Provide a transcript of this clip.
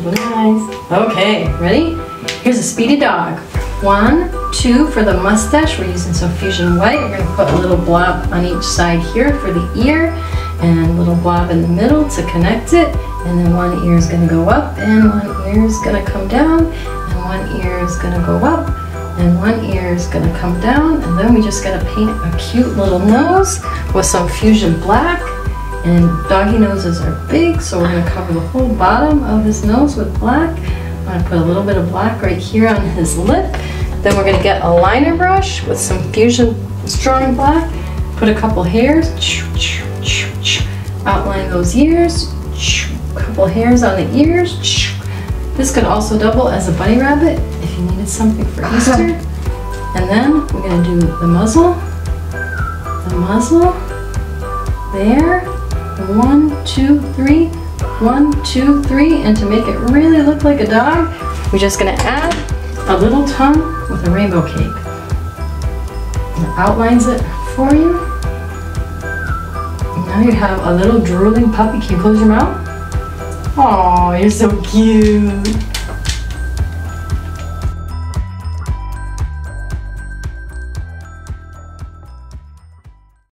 Open eyes. Okay, ready? Here's a speedy dog. One, two for the mustache. We're using some Fusion White. We're gonna put a little blob on each side here for the ear and a little blob in the middle to connect it. And then one ear is gonna go up and one ear is gonna come down and one ear is gonna go up and one ear is gonna come down and then we just gotta paint a cute little nose with some Fusion Black and doggy noses are big so we're gonna cover the whole bottom of his nose with black. I'm gonna put a little bit of black right here on his lip. Then we're gonna get a liner brush with some Fusion Strong Black, put a couple hairs, outline those ears, A couple hairs on the ears. This could also double as a bunny rabbit if you needed something for Easter. And then we're gonna do the muzzle, the muzzle, there, one, two, three, one, two, three, and to make it really look like a dog, we're just gonna add a little tongue with a rainbow cake. It outlines it for you. now you have a little drooling puppy. Can you close your mouth? Oh, you're so cute.